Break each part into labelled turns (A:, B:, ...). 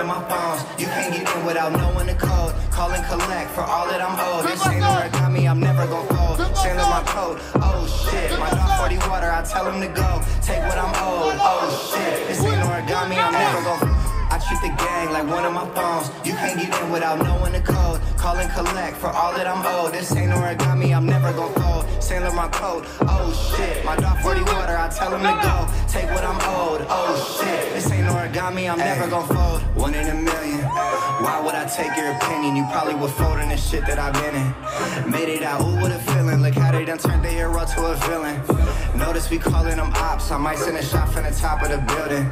A: of my phones. You can't get in without knowing the code. Call and collect for all that I'm owed. This ain't origami, I'm never gon' fold. Sailing my coat, oh shit. My dog 40 water, I tell him to go. Take what I'm owed, oh one of my phones. You can't get in without knowing the code. Call and collect for all that I'm owed. This ain't origami, I'm never gon' fold. Sailing my coat, oh shit. My dog 40 water, I tell him to go. Take what I'm owed, oh shit. This ain't origami, I'm never gon' fold. One in a million. Why would I take your opinion? You probably would fold in the shit that I've been in. Made it out, ooh, what a feeling. Look how they done turned their hero to a villain. Notice we calling them ops. I might send a shot from the top of the building.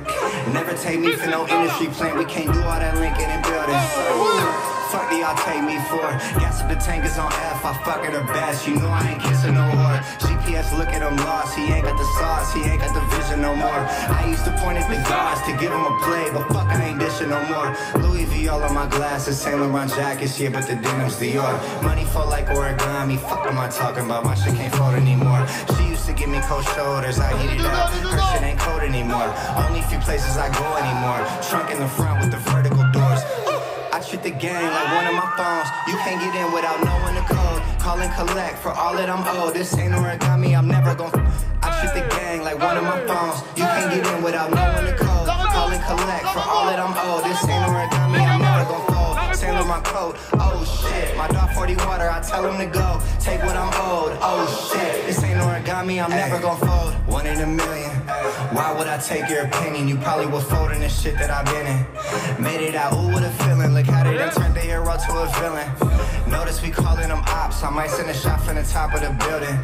A: Never take me for no industry plan. We can't do all that linking and building. Fuck do y'all take me for? Gas up the tank is on F, I fuck her the best. You know I ain't kissing no whore. GPS look at him lost, he ain't got the sauce, he ain't got the vision no more. I used to point at the guards to give him a play, but fuck I ain't dishing no more. Louis V all on my glasses, Saint Laurent jackets, yeah, but the denim's Dior. Money fall like origami, fuck am I talking about? My shit can't fold anymore. She used to give me cold shoulders, I heat it up. Her shit ain't cold anymore. Only few places I go anymore. Trunk in the front with the vertical treat the gang like one of my phones. You can't get in without knowing the code. Call and collect for all that I'm owed. This ain't no origami, I'm never gon' I treat the gang like one of my phones. You can't get in without knowing the code. Call and collect for all that I'm owed. This ain't no origami, I'm never gon' Sailor my coat, oh shit. My dog 40 water, I tell him to go. Take what I'm owed, oh shit. This ain't origami, I'm never gon' fold. One in a million. Why would I take your opinion? You probably would fold in the shit that I've been in. Made it out, ooh, what a feeling. Look how they done turned their hero to a villain. Notice we calling them ops. I might send a shot from the top of the building.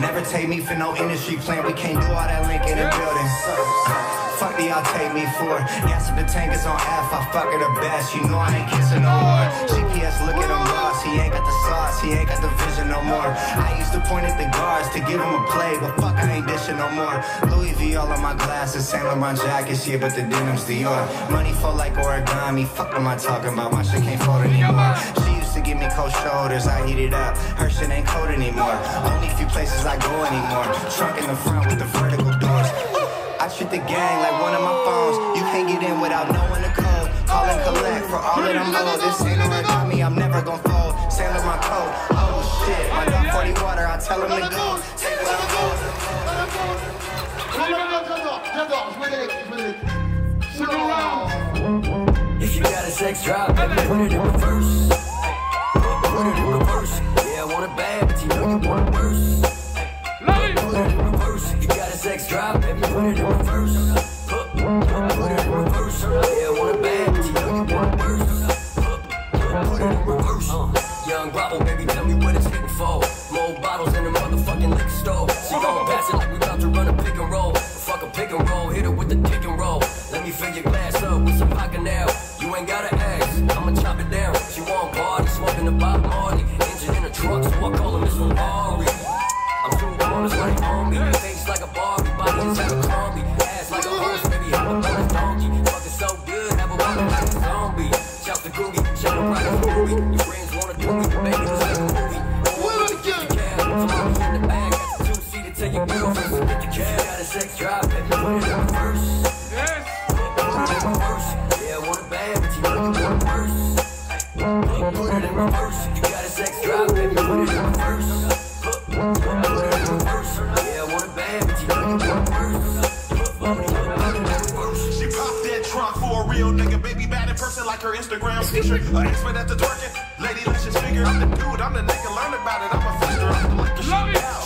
A: Never take me for no industry plan. We can't do all that link in the building. Fuck do y'all take me for? Gas up the tank is on F. I fuck her the best. You know I ain't kissing no more. GPS look at him lost. He ain't got the sauce. He ain't got the vision no more. I used to point at the guards to give him a play, but fuck I ain't dishing no more. Louis V all on my glasses, Saint Laurent jackets, yeah, but the denim's Dior. Money fall like origami. Fuck am I talking about? My shit can't fold anymore. She used to give me cold shoulders. I heat it up. Her shit ain't cold anymore. Only few places I go anymore. Trunk in the front with the vertical doors. Treat the gang like one of my phones. You can't get in without knowing the code. Call and collect for all that I'm owed. This ain't origami, I'm never gonna fold. Sailor my coat, oh shit. My dog 40 water, I tell him to go. Take.
B: If you got a sex drive, baby, put it in reverse. Put it in reverse. Yeah, I want it bad, but you know you want it worse. A sex baby, put it in reverse. Put, put it in reverse. Yeah, I want it bad, but you know you want it worse. Put, put it in reverse. Uh, young Bravo, baby, tell me what it's hitting for. More bottles in the motherfucking liquor store. She gon' pass it like we about to run a pick and roll. Fuck a pick and roll, hit her with the dick and roll. Let me fill your glass up with some vodka now. You ain't gotta ask, I'ma chop it down. She want party, smoking the Bob Marley. Engine in the trunk, so I call him Miss Ferrari. I'm too honest like homie. Face like a Barbie, Fucking so good, have a woman like a zombie. Shout the Googie, shout. Your friends wanna do me, baby, just like a movie. Wanna cab, so I'm in the bag. Got the two-seater, tell your girlfriend to the. Got a sex drive, put it in reverse. Put it in reverse. Yeah, it you it. Put it got a sex drive, baby, put it in reverse. Put it in reverse.
C: Like her Instagram picture. An expert at the twerking, lady let's figure. I'm the dude, I'm the nigga, learn about it. I'm a flicker, I'm the liquor. She got,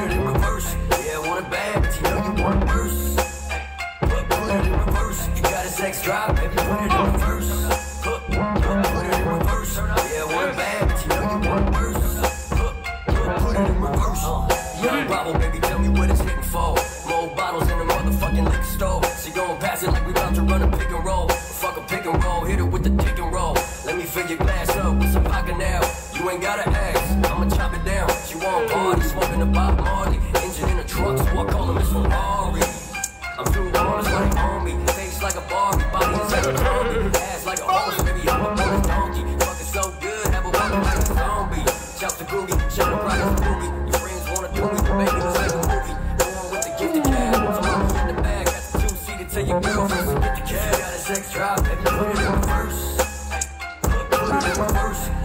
B: put it in reverse. Yeah, I want it bad, but you know you want it worse. Put, put it in reverse. You got a sex drive, baby, put it in reverse. Put, put, put it in reverse. Yeah, I want it bad, but you know you want it worse. Put, put, put it in reverse. Uh, young Bible, baby, tell me what it's hitting for. More bottles in the motherfucking liquor store. She gon' pass it like we about to run a pick and roll. Fuck a pick and roll, hit it with
D: the pick
E: and
D: roll.
E: Let
B: me fill your glass up with some
E: vodka
B: now. You ain't
E: gotta
B: ask,
E: I'ma chop
D: it down. She want party,
E: smoking
D: a
E: Bob
D: Marley. Engine in a truck,
E: so
D: I
E: call
D: her Miss
E: Ferrari. I'm shooting arms like army, face like
D: a Barbie, body like a zombie,
E: ass like a
D: horse, baby,
E: I'm a bonus donkey. Fucking so
D: good, have a woman like a
E: zombie. Shout to Groovy,
D: shout out right as Groovy. Your friends
E: wanna do
D: me,
E: baby, it's like a movie. Going
D: with the
E: gift, gifted
D: cab, so
E: I'm in
D: the bag. Got the two-seater, tell your girlfriend to get the cab.
E: Got a sex drive,
D: baby, put it in first. Hey, put it on first.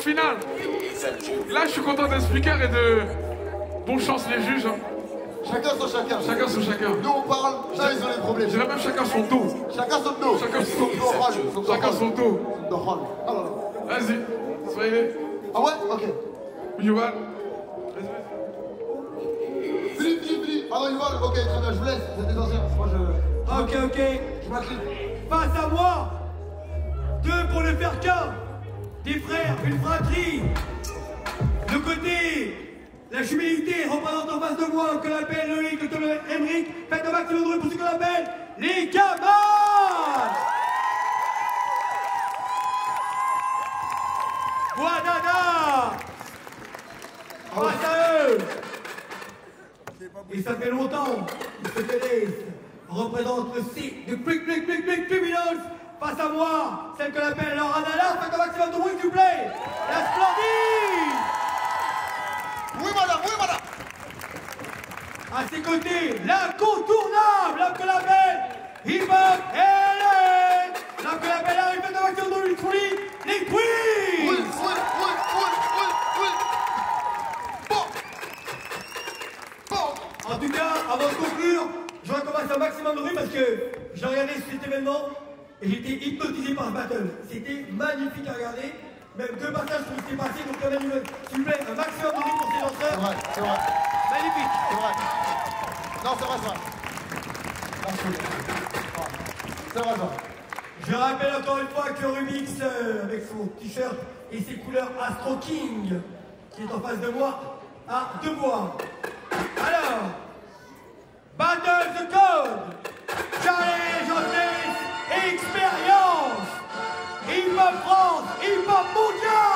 D: Finale Là, je suis content des speakers et de... Bon chance les juges. hein.
E: Chacun son chacun.
D: Chacun son chacun.
E: Nous on parle, là ils ont les problèmes.
D: Je dirais même chacun son dos.
E: Chacun son dos.
D: Chacun son dos. Chacun son dos.
E: Ah.
D: Vas-y, soyez
E: Ah ouais? Ok.
D: Yovan.
E: Philippe, Philippe, Philippe. Pardon, Yvan, ok, très bien, je vous laisse, vous êtes des anciens. Moi je.
F: Ok, ok.
E: Je m'incline.
F: Face à moi, deux pour ne faire qu'un. Des frères, une fratrie. De côté, la humilité représente en face de moi que l'appelle Loïc, Dr. Emmerich. Faites un maximum de bruit pour ce qu'on appelle les camarades. Ouadada Face à eux Et ça fait longtemps se connaissent. Représente le site de Quick Quick Quick Quick Criminals. Face à moi, celle que l'appelle Laura Dalla. Faites un maximum de bruit, s'il vous plaît. La splendide
E: Oui, madame, oui, madame.
F: À ses côtés, l'incontournable, l'homme que l'appelle Hip-Hop Hélène L'homme que l'appelle Harry, faites un maximum de bruit, pour lui, les Queens
E: oui, oui, oui, oui, oui. Bon. Bon.
F: En tout cas, avant de conclure, je recommence un maximum de bruit parce que j'ai regardé cet événement j'étais hypnotisé par ce battle. C'était magnifique à regarder. Même deux passages qui s'est passé, donc quand même, s'il vous plaît, un maximum de pour ces
E: C'est
F: danseurs.
E: vrai, c'est vrai,
F: Magnifique.
E: c'est vrai. Non, c'est vrai, c'est vrai. Merci. C'est vrai, c'est vrai.
F: Je rappelle encore une fois que Rubix, euh, avec son t-shirt et ses couleurs Astro King, qui est en face de moi, a devoir. Alors, Hip Hop France, Hip Hop Mondial,